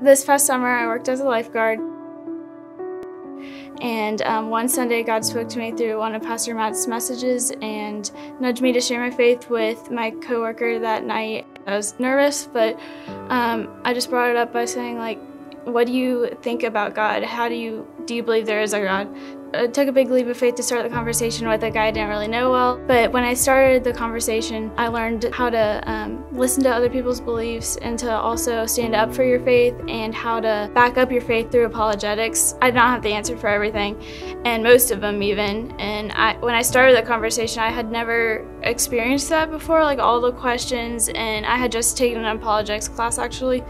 This past summer, I worked as a lifeguard. And um, one Sunday, God spoke to me through one of Pastor Matt's messages and nudged me to share my faith with my coworker that night. I was nervous, but um, I just brought it up by saying, like, what do you think about God? How do you do you believe there is a God? I took a big leap of faith to start the conversation with a guy I didn't really know well. But when I started the conversation, I learned how to um, listen to other people's beliefs and to also stand up for your faith and how to back up your faith through apologetics. I did not have the answer for everything, and most of them even. And I, when I started the conversation, I had never experienced that before, like all the questions, and I had just taken an apologetics class actually.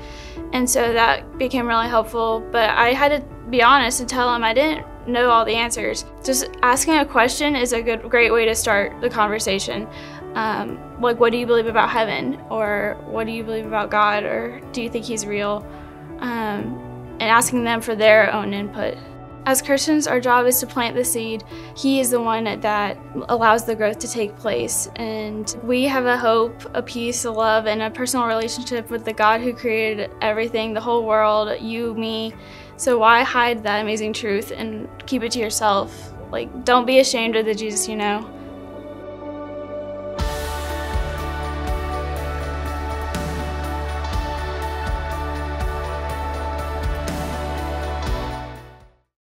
And so that became really helpful. But I had to be honest and tell them I didn't know all the answers. Just asking a question is a good, great way to start the conversation. Um, like, what do you believe about heaven? Or what do you believe about God? Or do you think He's real? Um, and asking them for their own input. As Christians, our job is to plant the seed. He is the one that allows the growth to take place. And we have a hope, a peace, a love, and a personal relationship with the God who created everything, the whole world, you, me. So why hide that amazing truth and keep it to yourself? Like, don't be ashamed of the Jesus you know.